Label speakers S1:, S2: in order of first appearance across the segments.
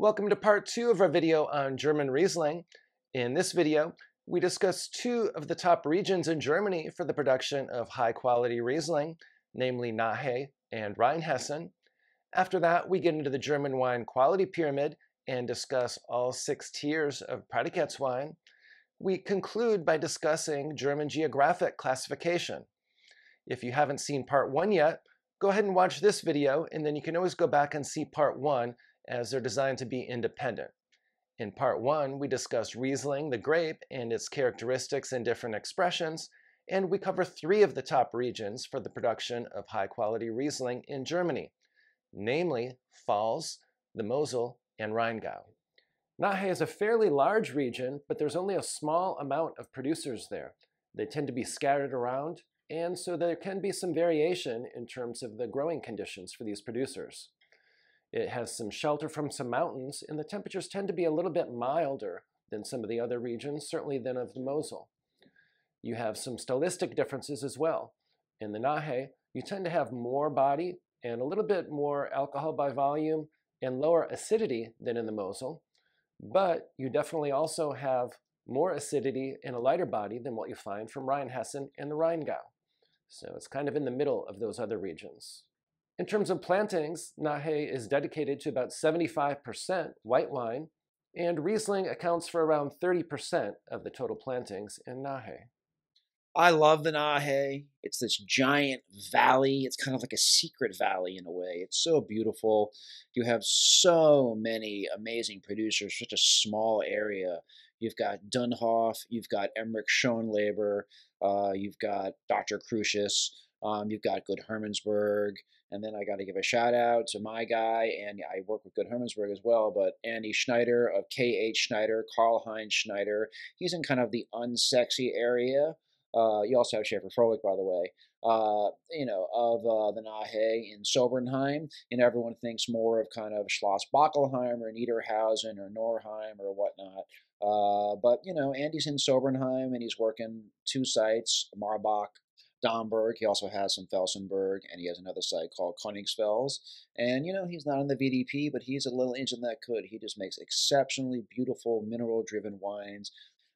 S1: Welcome to part two of our video on German Riesling. In this video, we discuss two of the top regions in Germany for the production of high-quality Riesling, namely Nahe and Rheinhessen. After that, we get into the German wine quality pyramid and discuss all six tiers of Prädikatswein. We conclude by discussing German geographic classification. If you haven't seen part one yet, go ahead and watch this video, and then you can always go back and see part one as they're designed to be independent. In part one, we discuss Riesling, the grape, and its characteristics and different expressions, and we cover three of the top regions for the production of high-quality Riesling in Germany, namely Pfalz, the Mosel, and Rheingau. Nahe is a fairly large region, but there's only a small amount of producers there. They tend to be scattered around, and so there can be some variation in terms of the growing conditions for these producers. It has some shelter from some mountains, and the temperatures tend to be a little bit milder than some of the other regions, certainly than of the Mosel. You have some stylistic differences as well. In the Nahe, you tend to have more body and a little bit more alcohol by volume and lower acidity than in the Mosel, but you definitely also have more acidity and a lighter body than what you find from Rheinhessen and the Rheingau. So it's kind of in the middle of those other regions. In terms of plantings, Nahe is dedicated to about 75% white wine, and Riesling accounts for around 30% of the total plantings in Nahe.
S2: I love the Nahe. It's this giant valley. It's kind of like a secret valley in a way. It's so beautiful. You have so many amazing producers, such a small area. You've got Dönnhoff, you've got Emrich Schönleber, uh, you've got Dr. Crusius, um, you've got Gut Hermannsberg, and then I got to give a shout out to my guy, and I work with Gut Hermannsberg as well, but Andy Schneider of KH Schneider, Karl Heinz Schneider. He's in kind of the unsexy area. Uh, you also have Schaefer Froelich, by the way. Uh, you know, of uh, the Nahe in Sobernheim, and everyone thinks more of kind of Schloss Bockelheim or Niederhausen or Norheim or whatnot. Uh, but you know, Andy's in Sobernheim and he's working two sites, Marbach, Domberg. He also has some Felsenberg, and he has another site called Königsfels. And you know, he's not in the VDP, but he's a little engine that could. He just makes exceptionally beautiful mineral-driven wines.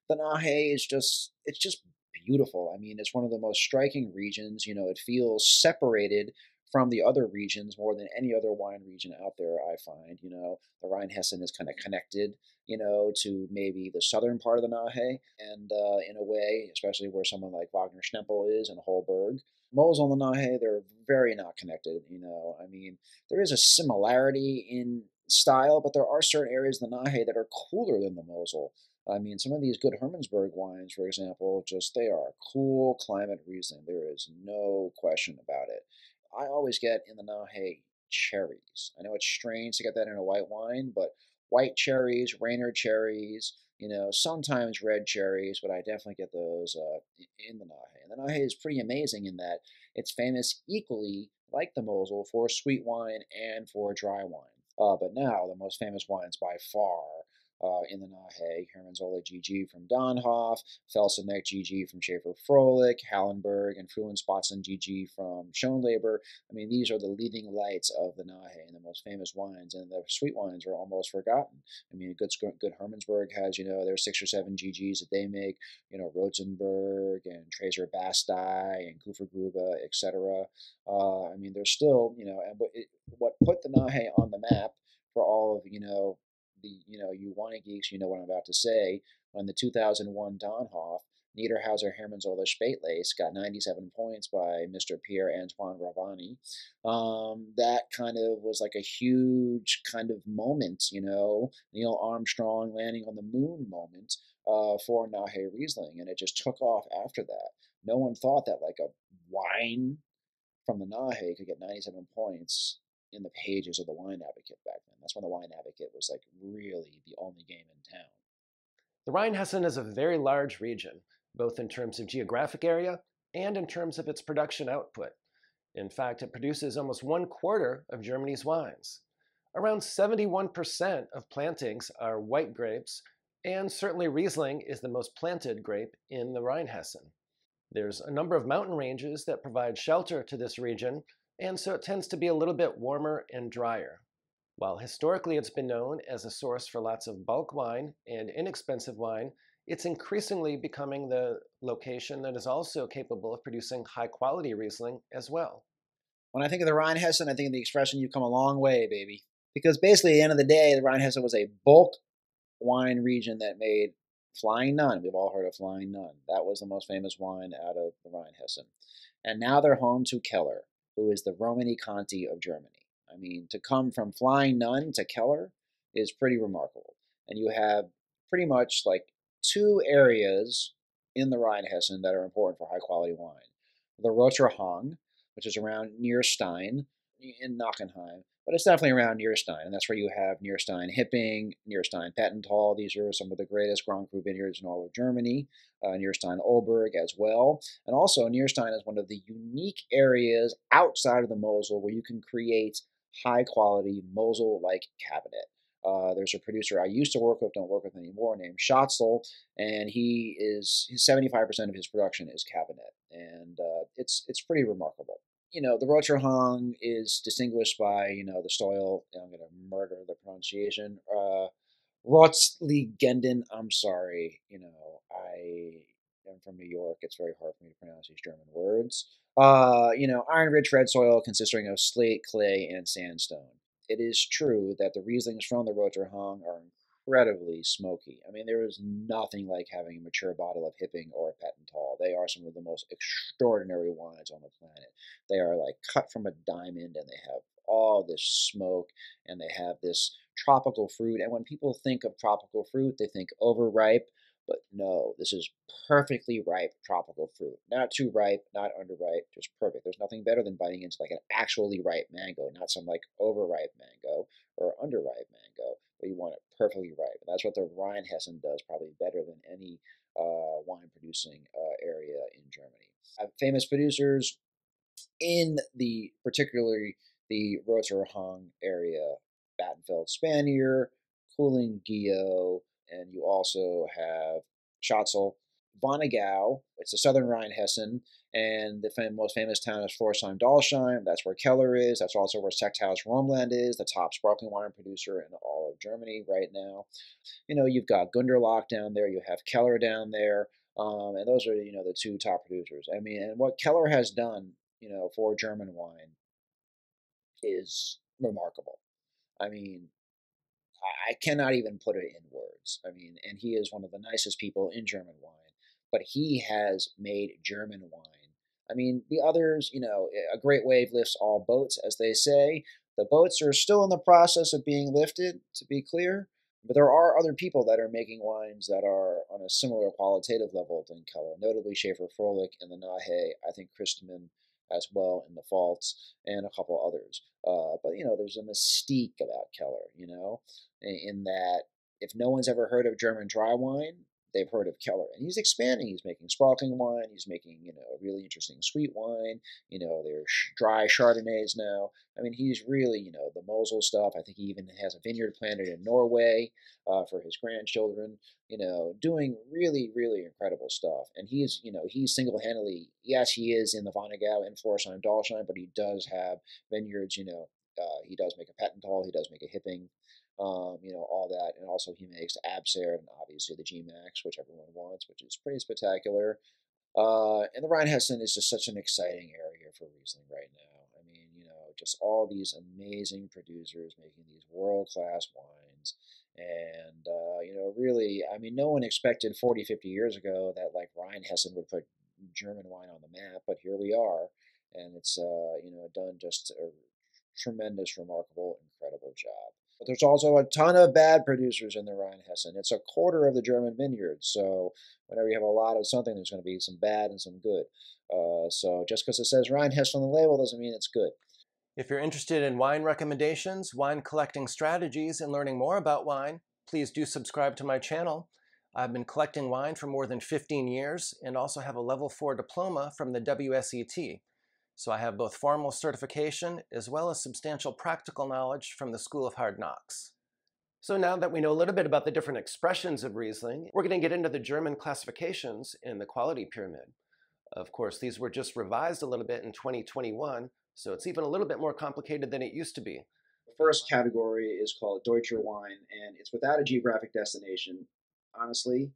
S2: The Nahe is just it's just beautiful. I mean, it's one of the most striking regions. You know, it feels separated from the other regions more than any other wine region out there, I find. You know, the Rheinhessen is kind of connected, you know, to maybe the southern part of the Nahe, and uh, in a way, especially where someone like Wagner Stempel is in Holberg. Mosel and the Nahe, they're very not connected, you know. I mean, there is a similarity in style, but there are certain areas in the Nahe that are cooler than the Mosel. I mean, some of these Gut Hermannsberg wines, for example, just they are cool climate Riesling. There is no question about it. I always get in the Nahe cherries. I know it's strange to get that in a white wine, but white cherries, Rainier cherries, you know, sometimes red cherries, but I definitely get those uh, in the Nahe. And the Nahe is pretty amazing in that it's famous equally, like the Mosel, for sweet wine and for dry wine. Uh, but now the most famous wines by far uh, in the Nahe, Hermannshöhle GG from Donhoff, Felseneck GG from Schaefer Froelich, Halenberg, and Frühlingsplätzchen GG from Schonleber. I mean, these are the leading lights of the Nahe and the most famous wines, and the sweet wines are almost forgotten. I mean, good, Gut Hermannsberg has, you know, their six or seven GGs that they make, you know, Rosenberg and Traiser Bastei and Kupfergrube, etc. Uh, I mean, there's still, you know, and what, it, what put the Nahe on the map for all of, you know, the you know you wine geeks, you know what I'm about to say. When the 2001 Donhoff Niederhauser Hermannshöhle Spätlese got 97 points by Mr. Pierre Antoine Rovani, Um, that kind of was like a huge kind of moment, you know, Neil Armstrong landing on the moon moment uh, for Nahe Riesling, and it just took off after that. No one thought that like a wine from the Nahe could get 97 points in the pages of the Wine Advocate back then. That's when the Wine Advocate was like really the only game in town.
S1: The Rheinhessen is a very large region, both in terms of geographic area and in terms of its production output. In fact, it produces almost one quarter of Germany's wines. Around 71% of plantings are white grapes, and certainly Riesling is the most planted grape in the Rheinhessen. There's a number of mountain ranges that provide shelter to this region, and so it tends to be a little bit warmer and drier. While historically it's been known as a source for lots of bulk wine and inexpensive wine, it's increasingly becoming the location that is also capable of producing high quality Riesling as well.
S2: When I think of the Rheinhessen, I think of the expression "you've come a long way, baby." Because basically, at the end of the day, the Rheinhessen was a bulk wine region that made Flying Nun. We've all heard of Flying Nun. That was the most famous wine out of the Rheinhessen. And now they're home to Keller, who is the Romanée-Conti of Germany. I mean, to come from Flying Nun to Keller is pretty remarkable. And you have pretty much like two areas in the Rheinhessen that are important for high quality wine. The Roter which is around Nierstein in Nackenheim, but it's definitely around Nierstein, and that's where you have Nierstein Hipping, Nierstein Pettenthal. These are some of the greatest Grand Cru vineyards in all of Germany. Uh, Nierstein Oberg as well, and also Nierstein is one of the unique areas outside of the Mosel where you can create high quality Mosel like Kabinett. Uh, there's a producer I used to work with, don't work with anymore, named Schatzel, and he is 75% of his production is Kabinett, and uh, it's it's pretty remarkable. You know, the Roter Hang is distinguished by you know the soil. I'm going to murder the pronunciation. Uh, Rotzligenden. I'm sorry. You know, I am from New York. It's very hard for me to pronounce these German words. Uh, you know, iron rich red soil consisting of slate, clay, and sandstone. It is true that the Rieslings from the Roter Hang are incredibly smoky. I mean, there is nothing like having a mature bottle of Hipping or a Pettenthal. They are some of the most extraordinary wines on the planet. They are like cut from a diamond and they have all this smoke and they have this tropical fruit. And when people think of tropical fruit, they think overripe but no, this is perfectly ripe tropical fruit. Not too ripe, not underripe, just perfect. There's nothing better than biting into like an actually ripe mango, not some like overripe mango or underripe mango, but you want it perfectly ripe. And that's what the Rheinhessen does probably better than any uh, wine producing uh, area in Germany. Uh, famous producers in the particularly the Roter Hang area, Battenfeld Spanier, Kühling-Gillot, and you also have Schatzel, Wonnegau, it's the southern Rheinhessen, and the fam- most famous town is Flörsheim Dalsheim. That's where Keller is. That's also where Sekthaus Raumland is, the top sparkling wine producer in all of Germany right now. You know, you've got Gunderloch down there, you have Keller down there, um, and those are you know the two top producers. I mean, and what Keller has done, you know, for German wine is remarkable. I mean, I cannot even put it in words. I mean, and he is one of the nicest people in German wine, but he has made German wine. I mean, the others, you know, a great wave lifts all boats, as they say. The boats are still in the process of being lifted, to be clear, but there are other people that are making wines that are on a similar qualitative level than Keller, notably Schäfer Fröhlich and the Nahe. I think Christmann as well in the Pfalz, and a couple others. Uh, but you know, there's a mystique about Keller, you know, in, in that if no one's ever heard of German dry wine, they've heard of Keller. And he's expanding. He's making sparkling wine. He's making, you know, a really interesting sweet wine. You know, there's dry Chardonnays now. I mean, he's really, you know, the Mosel stuff. I think he even has a vineyard planted in Norway uh, for his grandchildren. You know, doing really, really incredible stuff. And he's, you know, he's single-handedly, yes, he is in the Wonnegau in Flörsheim Dalsheim, but he does have vineyards, you know, uh, he does make a Pettenthal, he does make a Hipping, um, you know, all that. And also he makes Abtserde and obviously the G-Max, which everyone wants, which is pretty spectacular. Uh, and the Rheinhessen is just such an exciting area for Riesling right now. I mean, you know, just all these amazing producers making these world-class wines. And, uh, you know, really, I mean, no one expected 40, 50 years ago that, like, Rheinhessen would put German wine on the map, but here we are. And it's, uh, you know, done just a tremendous, remarkable, incredible job. But there's also a ton of bad producers in the Rheinhessen. It's a quarter of the German vineyards. So whenever you have a lot of something, there's going to be some bad and some good. Uh, so just because it says Rheinhessen on the label doesn't mean it's good.
S1: If you're interested in wine recommendations, wine collecting strategies, and learning more about wine, please do subscribe to my channel. I've been collecting wine for more than 15 years and also have a level 4 diploma from the WSET. So I have both formal certification as well as substantial practical knowledge from the School of Hard Knocks. So now that we know a little bit about the different expressions of Riesling, we're going to get into the German classifications in the quality pyramid. Of course, these were just revised a little bit in 2021, so it's even a little bit more complicated than it used to be.
S2: The first category is called Deutscher wine, and it's without a geographic destination. Honestly,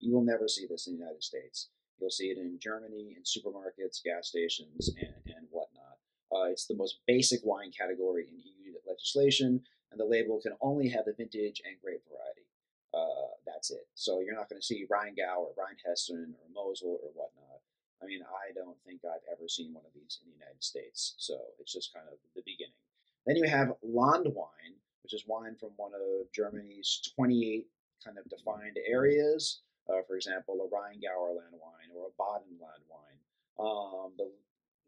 S2: you will never see this in the United States. You'll see it in Germany, in supermarkets, gas stations, and, and whatnot. Uh, it's the most basic wine category in EU legislation, and the label can only have the vintage and grape variety. Uh, that's it. So you're not going to see Rheingau or Rheinhessen or Mosel or whatnot. I mean, I don't think I've ever seen one of these in the United States. So it's just kind of the beginning. Then you have Landwein, which is wine from one of Germany's 28 kind of defined areas. Uh, for example, a Rheingauer Landwein or a Baden Landwein. Um, the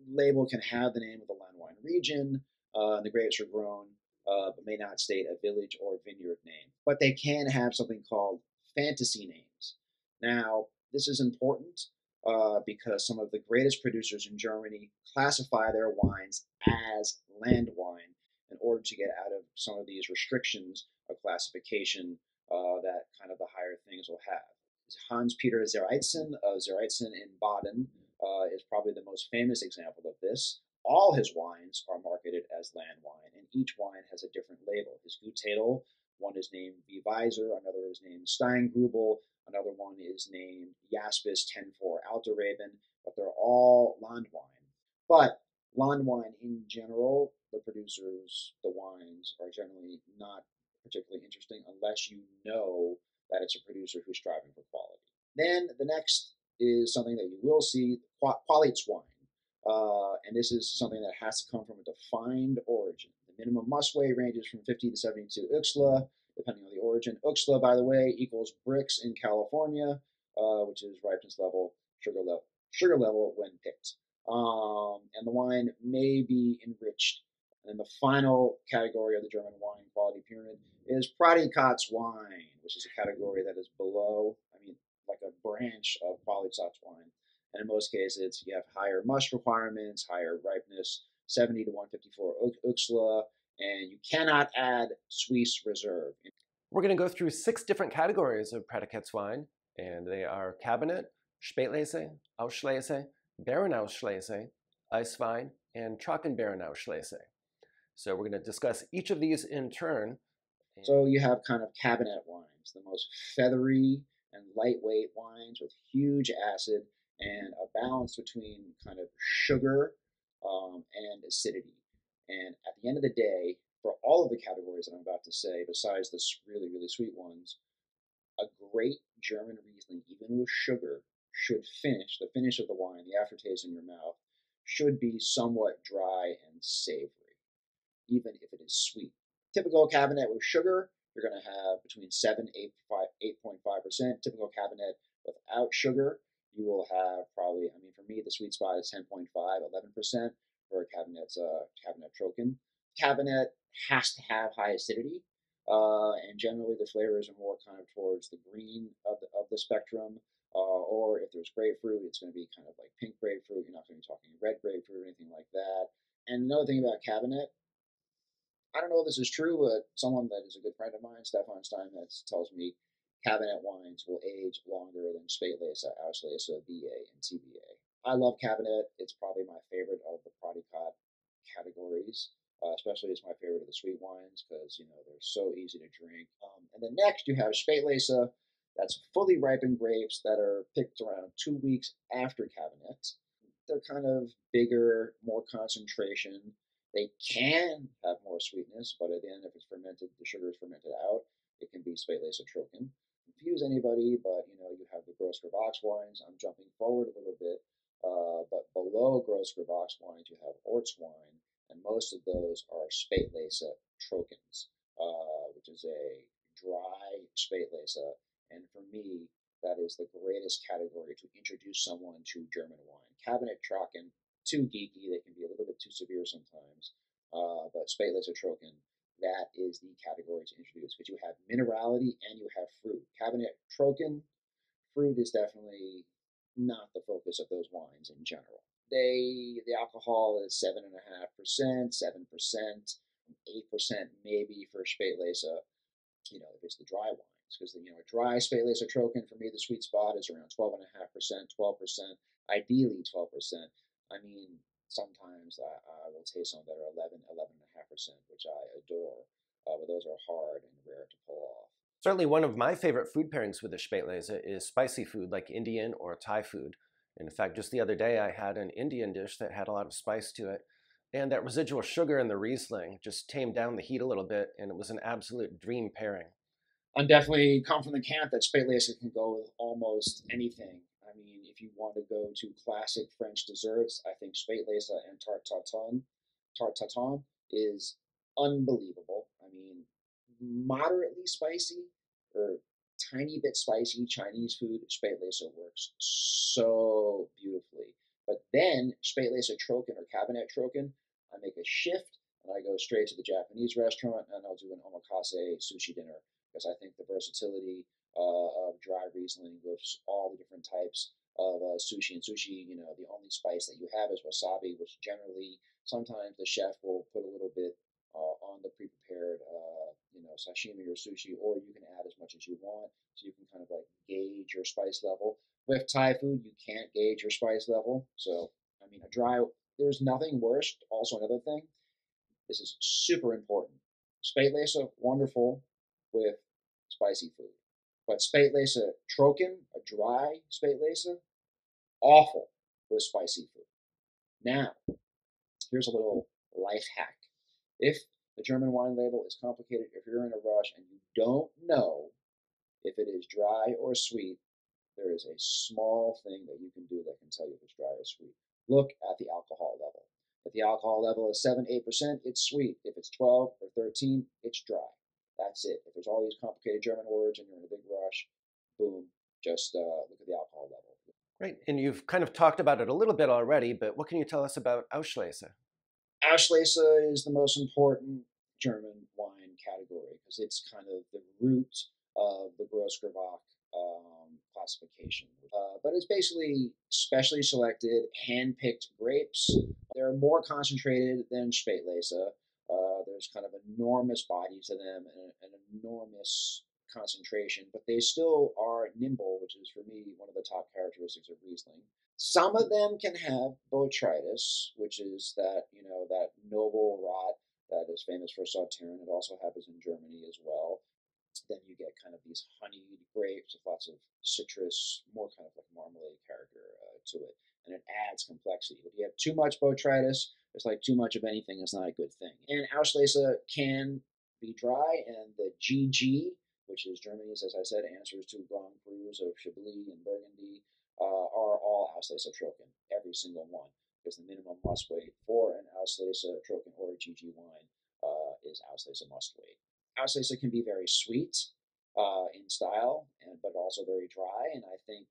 S2: label can have the name of the Landwein region, uh, and the grapes are grown, uh, but may not state a village or vineyard name. But they can have something called fantasy names. Now, this is important uh, because some of the greatest producers in Germany classify their wines as land wine in order to get out of some of these restrictions of classification uh, that kind of the higher things will have. Hanspeter Ziereisen of Ziereisen in Baden uh, is probably the most famous example of this. All his wines are marketed as land wine, and each wine has a different label. His Gutedel, one is named Weiser, another is named Steingrüble, another one is named Jaspis 10-4 Altareben, but they're all land wine. But land wine in general, the producers, the wines, are generally not particularly interesting unless you know that it's a producer who's striving for quality. Then the next is something that you will see, Qualitätswein. Uh, and this is something that has to come from a defined origin. The minimum must weigh ranges from 50 to 72 Oechsle, depending on the origin. Oechsle, by the way, equals Brix in California, uh, which is ripeness level, sugar level, sugar level when picked. Um, and the wine may be enriched. And the final category of the German wine quality pyramid is Prädikatswein, which is a category that is below, I mean, like a branch of Qualitätswein. And in most cases, you have higher mush requirements, higher ripeness, 70 to 154 Oechsle, and you cannot add Süssreserve.
S1: We're going to go through six different categories of Prädikatswein, and they are Kabinett, Spätlese, Auslese, Beerenauslese, Eiswein, and Trockenbeerenauslese. So we're going to discuss each of these in turn.
S2: So you have kind of Kabinett wines, the most feathery and lightweight wines with huge acid and a balance between kind of sugar um, and acidity. And at the end of the day, for all of the categories that I'm about to say, besides the really, really sweet ones, a great German Riesling, even with sugar, should finish, the finish of the wine, the aftertaste in your mouth, should be somewhat dry and savory, even if it is sweet. Typical Kabinett with sugar, you're going to have between 7 8.5%. Typical Kabinett without sugar, you will have probably, I mean, for me, the sweet spot is 10.5, 11% for a Kabinett, uh, Kabinett trocken. Kabinett has to have high acidity, uh, and generally the flavors are more kind of towards the green of the, of the spectrum. Uh, or if there's grapefruit, it's going to be kind of like pink grapefruit. You're not going to be talking red grapefruit or anything like that. And another thing about Kabinett, I don't know if this is true, but someone that is a good friend of mine, Stefan Steinmetz, tells me Kabinett wines will age longer than Spätlese, Auslese, BA, and TBA. I love Kabinett. It's probably my favorite of the Prädikat categories. Uh, especially it's my favorite of the sweet wines because you know they're so easy to drink. Um, and then next you have Spätlese, that's fully ripened grapes that are picked around two weeks after Kabinett. They're kind of bigger, more concentration. They can have more sweetness, but at the end, if it's fermented, the sugar is fermented out, it can be Spätlese Trocken. Confuse anybody, but you know, you have the Großer Box wines. I'm jumping forward a little bit, uh, but below Großer Box wines, you have Orts wine, and most of those are Spätlese Trockens, uh, which is a dry Spätlese and for me, that is the greatest category to introduce someone to German wine. Kabinett Trocken, too geeky, they can be a little bit too severe sometimes. Uh, but Spätlese Trocken, that is the category to introduce because you have minerality and you have fruit. Kabinett Trocken, fruit is definitely not the focus of those wines in general. They the alcohol is seven and a half percent, seven percent, eight percent maybe for Spätlese. You know, if it's the dry wines, because you know a dry Spätlese Trocken for me the sweet spot is around 12.5%, 12%, ideally 12%. I mean, sometimes I, I will taste some that are 11, 11.5%, which I adore. Uh, but those are hard and rare to pull off.
S1: Certainly, one of my favorite food pairings with the Spätlese is spicy food like Indian or Thai food. And in fact, just the other day, I had an Indian dish that had a lot of spice to it. And that residual sugar in the Riesling just tamed down the heat a little bit, and it was an absolute dream pairing.
S2: I'm definitely come from the camp that Spätlese can go with almost anything. I mean, if you want to go to classic French desserts, I think Spätlese and tart tatin, tart tatin is unbelievable. I mean, moderately spicy or tiny bit spicy Chinese food, Spätlese works so beautifully. But then Spätlese Trocken or Kabinett Trocken, I make a shift and I go straight to the Japanese restaurant and I'll do an omakase sushi dinner because I think the versatility uh, of dry Riesling with all the different types of uh, sushi and sushi, you know, the only spice that you have is wasabi, which generally sometimes the chef will put a little bit uh, on the pre-prepared, uh, you know, sashimi or sushi, or you can add as much as you want, so you can kind of like gauge your spice level. With Thai food, you can't gauge your spice level, so I mean, a dry. There's nothing worse. Also, another thing, this is super important. Spätlese, wonderful with spicy food. But Spätlese Trocken, a dry Spätlese, awful with spicy food. Now, here's a little life hack. If the German wine label is complicated, if you're in a rush and you don't know if it is dry or sweet, there is a small thing that you can do that can tell you if it's dry or sweet. Look at the alcohol level. If the alcohol level is 7 8%, it's sweet. If it's 12 or 13, it's dry. That's it. If there's all these complicated German words and you're in a big rush, boom, just uh, look at the alcohol level.
S1: Right. And you've kind of talked about it a little bit already, but what can you tell us about Auslese?
S2: Auslese is the most important German wine category because it's kind of the root of the Grossgewach um, classification. Uh, but it's basically specially selected, hand-picked grapes. They're more concentrated than Spätlese. There's kind of enormous body to them and an enormous concentration, but they still are nimble, which is for me one of the top characteristics of Riesling. Some of them can have botrytis, which is that you know that noble rot that is famous for Sauternes. It also happens in Germany as well. Then you get kind of these honeyed grapes with lots of citrus, more kind of like marmalade character uh, to it, and it adds complexity. If you have too much botrytis, it's like too much of anything is not a good thing. And Auslese can be dry, and the GG, which is Germany's, as I said, answers to Grand Crus of Chablis and Burgundy, uh, are all Auslese Trocken, every single one, because the minimum must wait for an Auslese Trocken or a GG wine uh, is Auslese must wait. Auslese can be very sweet uh, in style, and but also very dry, and I think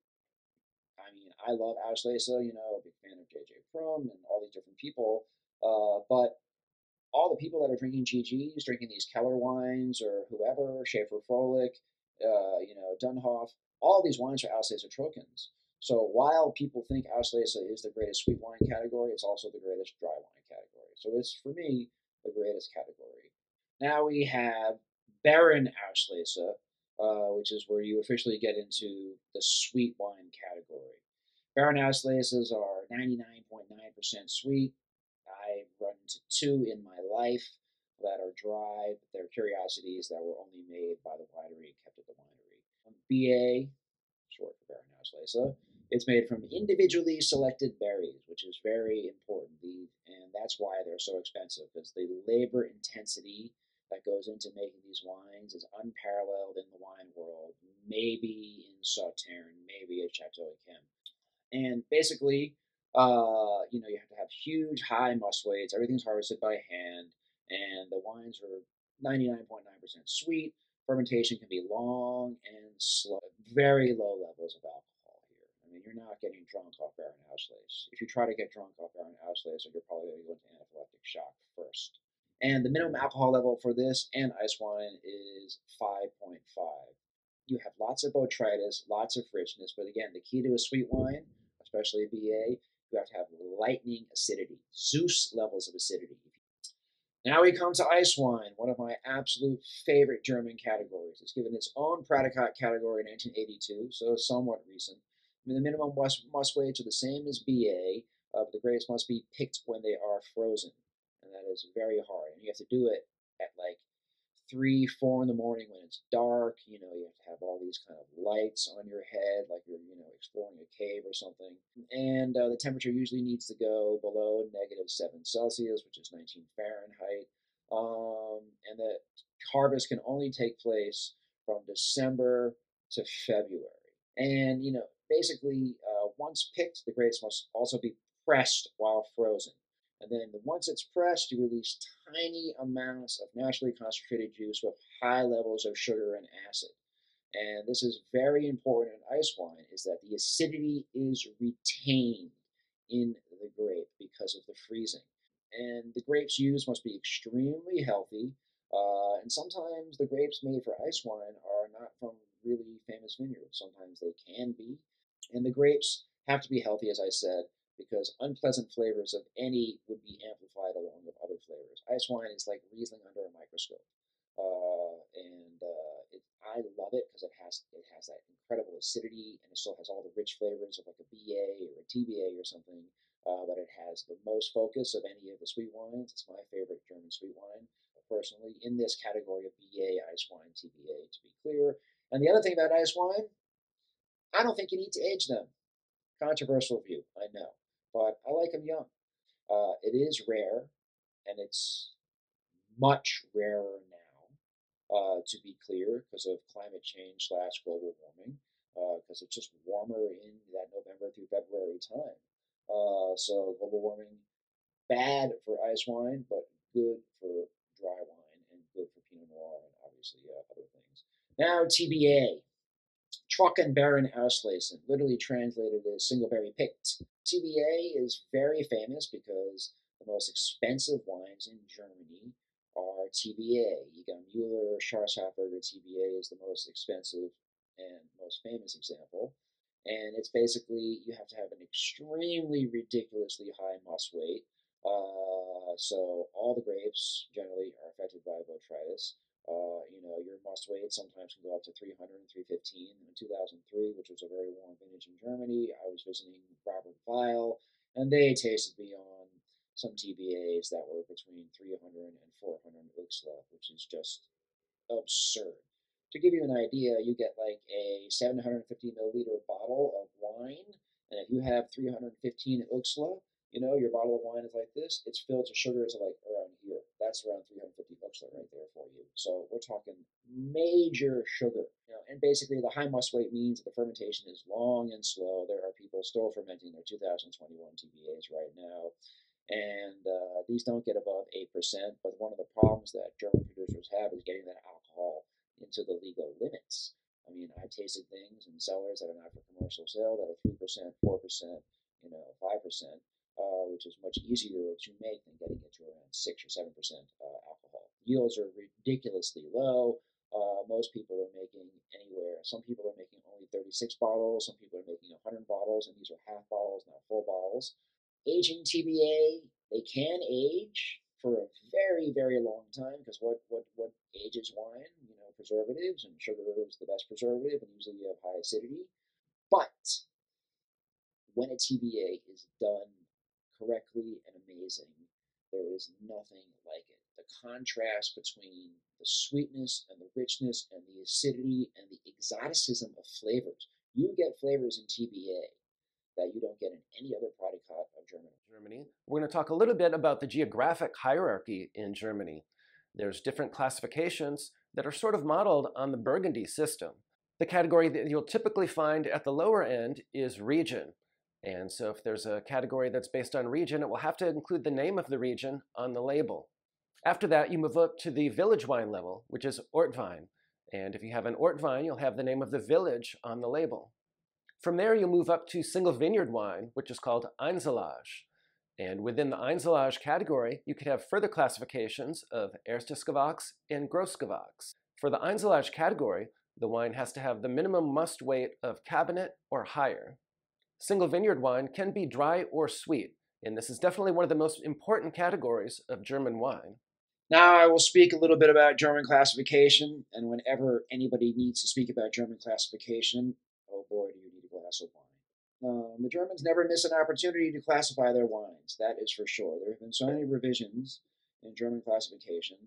S2: I mean, I love Auslese, you know, JJ Prum and all these different people. Uh, but all the people that are drinking GGs, drinking these Keller wines or whoever, Schaefer Frohlich, uh, you know, Dunhoff, all these wines are Auslese Trockens. So while people think Auslese is the greatest sweet wine category, it's also the greatest dry wine category. So it's, for me, the greatest category. Now we have Baron Auslese, uh, which is where you officially get into the sweet wine category. Baron laces are 99.9% sweet. I've run into two in my life that are dry, but they're curiosities that were only made by the winery, kept at the winery. Um, BA, short for Baron Auslese, it's made from individually selected berries, which is very important. and that's why they're so expensive, because the labor intensity that goes into making these wines is unparalleled in the wine world. Maybe in Sauternes, maybe at Chateau Yquem. And basically, uh, you know, you have to have huge, high must weights. Everything's harvested by hand, and the wines are 99.9% sweet. Fermentation can be long and slow. Very low levels of alcohol here. I mean, you're not getting drunk off Baron Auslese. If you try to get drunk off Beerenauslese, you're probably going to go into anaphylactic shock first. And the minimum alcohol level for this and ice wine is 5.5. You have lots of botrytis, lots of richness, but again, the key to a sweet wine, especially BA, you have to have lightning acidity, Zeus levels of acidity. Now we come to ice wine, one of my absolute favorite German categories. It's given its own Prädikat category in 1982, so somewhat recent. I mean, the minimum must, must weights are the same as BA, Uh, but the grapes must be picked when they are frozen, and that is very hard. And you have to do it at like three, four in the morning when it's dark. You know, you have to have all these kind of lights on your head, like you're, you know, exploring a cave or something. And uh, the temperature usually needs to go below negative seven Celsius, which is 19 Fahrenheit. Um, and the harvest can only take place from December to February. And, you know, basically, uh, once picked, the grapes must also be pressed while frozen. And then once it's pressed, you release tiny amounts of naturally concentrated juice with high levels of sugar and acid. And this is very important in ice wine is that the acidity is retained in the grape because of the freezing. And the grapes used must be extremely healthy. Uh, and sometimes the grapes made for ice wine are not from really famous vineyards. Sometimes they can be. And the grapes have to be healthy, as I said because unpleasant flavors of any would be amplified along with other flavors. Ice wine is like Riesling under a microscope, uh, and uh, it, I love it because it has it has that incredible acidity and it still has all the rich flavors of like a BA or a TBA or something. Uh, but it has the most focus of any of the sweet wines. It's my favorite German sweet wine, personally, in this category of BA, ice wine, TBA, to be clear. And the other thing about ice wine, I don't think you need to age them. Controversial view, I know but I like them young. Uh, it is rare, and it's much rarer now, uh, to be clear, because of climate change slash global warming, because uh, it's just warmer in that November through February time. Uh, so global warming, bad for ice wine, but good for dry wine and good for Pinot Noir and obviously uh, other things. Now TBA, Trockenbeeren Auslesen, literally translated as single berry picked. TBA is very famous because the most expensive wines in Germany are TBA. You got Mueller, Scharzhofberger TBA is the most expensive and most famous example. And it's basically you have to have an extremely ridiculously high must weight. Uh, so all the grapes generally are affected by botrytis. Uh, you know, your must weight sometimes can go up to 300 and 315. In 2003, which was a very warm vintage in Germany, I was visiting Robert Weil, and they tasted me on some TBAs that were between 300 and 400 Oechsle, which is just absurd. To give you an idea, you get like a 750 milliliter bottle of wine, and if you have 315 Oechsle, you know, your bottle of wine is like this, it's filled to sugar to like around here. That's around 350 right there for you. So we're talking major sugar. You know, and basically the high must weight means that the fermentation is long and slow. There are people still fermenting their 2021 TBAs right now. And uh, these don't get above 8%. But one of the problems that German producers have is getting that alcohol into the legal limits. I mean, I've tasted things in cellars that are not for commercial sale that are 3%, 4%, you know, 5% uh, which is much easier to make than getting it to around 6 or 7% uh, alcohol. Yields are ridiculously low. Uh, most people are making anywhere, some people are making only 36 bottles, some people are making 100 bottles, and these are half bottles, not full bottles. Aging TBA, they can age for a very, very long time because what, what, what ages wine? You know, preservatives, and sugar is the best preservative, and usually you have high acidity. But when a TBA is done correctly and amazing. There is nothing like it. Contrast between the sweetness and the richness and the acidity and the exoticism of flavors. You get flavors in TBA that you don't get in any other product of Germany.
S1: Germany. We're going to talk a little bit about the geographic hierarchy in Germany. There's different classifications that are sort of modeled on the Burgundy system. The category that you'll typically find at the lower end is region. And so if there's a category that's based on region, it will have to include the name of the region on the label. After that, you move up to the village wine level, which is Ortwein. And if you have an Ortwein, you'll have the name of the village on the label. From there, you'll move up to single vineyard wine, which is called Einzellage. And within the Einzellage category, you could have further classifications of Erstes Gewachs and Grossgewachs. For the Einzellage category, the wine has to have the minimum must weight of Kabinett or higher. Single vineyard wine can be dry or sweet, and this is definitely one of the most important categories of German wine.
S2: Now, I will speak a little bit about German classification, and whenever anybody needs to speak about German classification, oh boy, do you need a glass of wine. Um, the Germans never miss an opportunity to classify their wines. That is for sure. There have been so many revisions in German classification,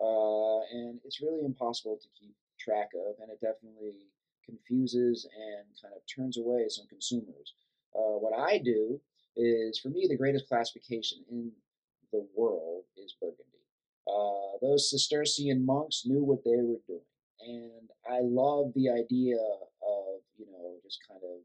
S2: uh, and it's really impossible to keep track of, and it definitely confuses and kind of turns away some consumers. Uh, what I do is, for me, the greatest classification in the world is Burgundy. Uh, those Cistercian monks knew what they were doing, and I love the idea of you know just kind of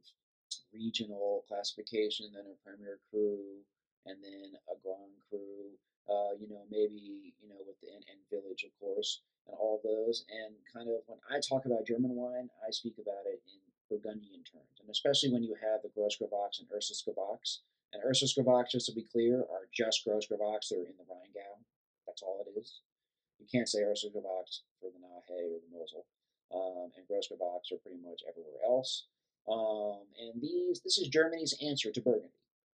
S2: regional classification, then a premier cru, and then a grand cru. Uh, you know, maybe you know with the and, and village, of course, and all those. And kind of when I talk about German wine, I speak about it in Burgundian terms, and especially when you have the Grossgewachs and Erstes Gewachs. And Erstes Gewachs, just to be clear, are just Grossgewachs. They're in the Rheingau. That's all it is. You can't say Erstes Gewachs for the Nahe or the Mosel. Um, and Grossgewachs are pretty much everywhere else. Um, and these, this is Germany's answer to Burgundy.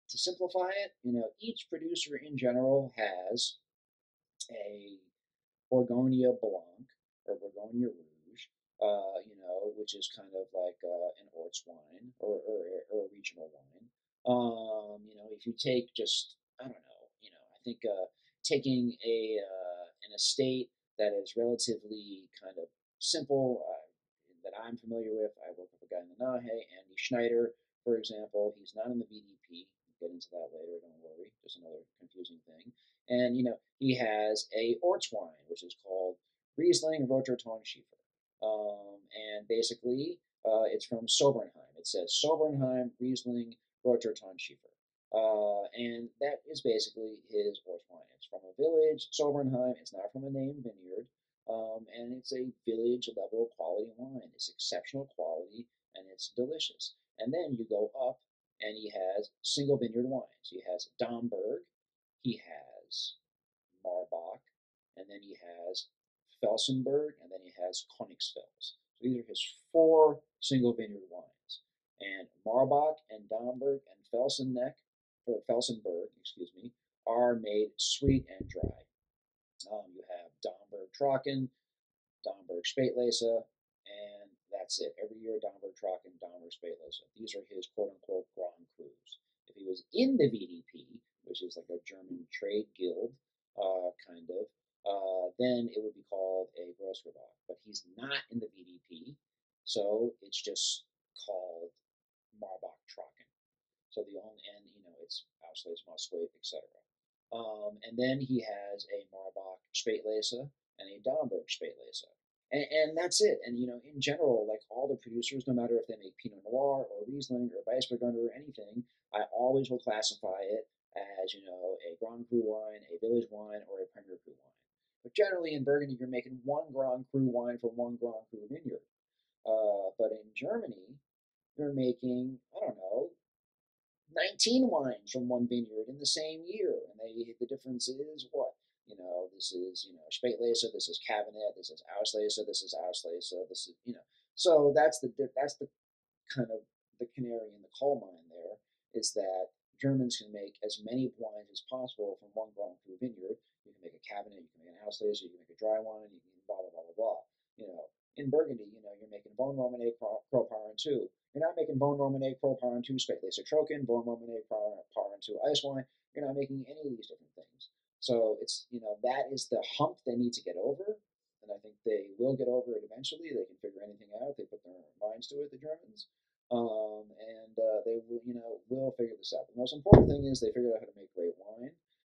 S2: To simplify it, you know, each producer in general has a Bourgogne Blanc or Bourgogne Rouge, uh, you know, which is kind of like uh, an Orts wine or, or, or, a regional wine. Um, you know, if you take just, I don't know, you know, I think uh, taking a uh, an estate that is relatively kind of simple, uh, that I'm familiar with. I work with a guy in the Nahe, Andy Schneider, for example. He's not in the VDP. We'll get into that later. Don't worry. Just another confusing thing. And you know, he has a Orts wine, which is called Riesling Roter Tonschiefer. Um, and basically, uh, it's from Sobernheim. It says Sobernheim Riesling Roter Tonschiefer. Uh, and that is basically his Orts wine. It's from a village, Sobernheim. It's not from a named vineyard. Um, and it's a village level quality wine. It's exceptional quality and it's delicious. And then you go up and he has single vineyard wines. He has Domberg, he has Marbach, and then he has Felsenberg, and then he has Königsfels. So these are his four single vineyard wines. And Marbach and Domberg and Felsenneck, or Felsenberg, excuse me, are made sweet and dry. Um, you have Domberg Trocken, Domberg Spätlese, and that's it. Every year, Domberg Trocken, Domberg Spätlese. These are his quote unquote Grand Crus. If he was in the VDP, which is like a German trade guild, uh, kind of, uh, then it would be called a Grossgewach. But he's not in the VDP, so it's just called Marbach Trocken. So the only, and you know, it's Auslese, Moswait, etc. Um, and then he has a Marbach Spätlese and a Domberg Spätlese. And, and, that's it. And, you know, in general, like all the producers, no matter if they make Pinot Noir or Riesling or Weissburgunder or anything, I always will classify it as, you know, a Grand Cru wine, a Village wine, or a Premier Cru wine. But generally in Burgundy, you're making one Grand Cru wine from one Grand Cru vineyard. Uh, but in Germany, you're making, I don't know, 19 wines from one vineyard in the same year. And they the difference is what? You know, this is, you know, Spätlese, this is Kabinett, this is Auslese, So this is Auslese, this is, you know. So that's the that's the kind of the canary in the coal mine there is that Germans can make as many wines as possible from one Grand Cru vineyard. You can make a Kabinett, you can make a an Auslese, you can make a dry wine, you can blah blah blah blah blah. You know, in Burgundy, you know, you're making Vosne Romanée Cros Parantoux. You're not making Vosne Romanée Cros Parantoux Spätlese Trocken, Vosne Romanée Parantoux Ice Wine. You're not making any of these different things. So it's, you know, that is the hump they need to get over. And I think they will get over it eventually. They can figure anything out. They put their minds to it, the Germans. Um, and uh, they will, you know, will figure this out. The most important thing is they figured out how to make great wine.